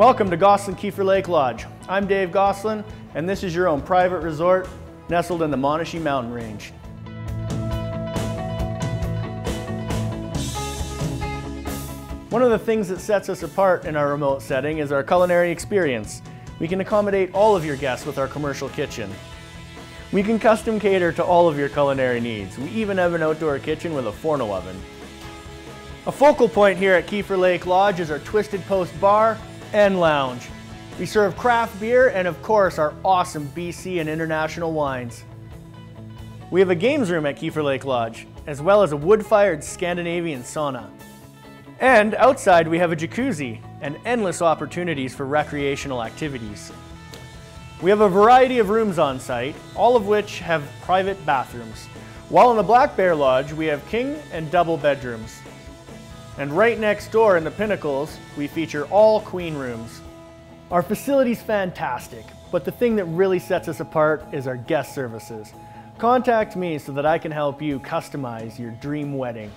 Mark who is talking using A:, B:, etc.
A: Welcome to Gosselin Keefer Lake Lodge. I'm Dave Gosselin, and this is your own private resort nestled in the Monashee Mountain Range. One of the things that sets us apart in our remote setting is our culinary experience. We can accommodate all of your guests with our commercial kitchen. We can custom cater to all of your culinary needs. We even have an outdoor kitchen with a Forno oven. A focal point here at Keefer Lake Lodge is our Twisted Post Bar and Lounge. We serve craft beer and of course our awesome BC and international wines. We have a games room at Keefer Lake Lodge, as well as a wood-fired Scandinavian sauna. And outside we have a jacuzzi and endless opportunities for recreational activities. We have a variety of rooms on site, all of which have private bathrooms. While in the Black Bear Lodge, we have king and double bedrooms. And right next door in the Pinnacles, we feature all queen rooms. Our facility's fantastic, but the thing that really sets us apart is our guest services. Contact me so that I can help you customize your dream wedding.